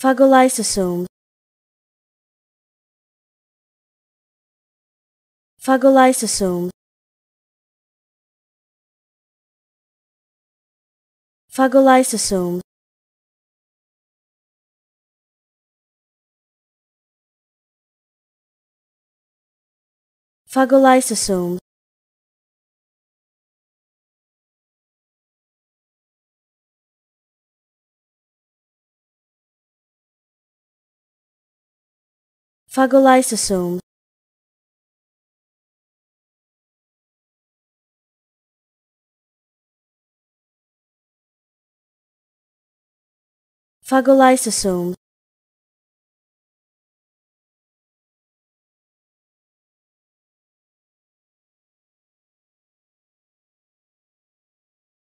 phagolysosome phagolysosome phagolysosome phagolysosome phagolysosome phagolysosome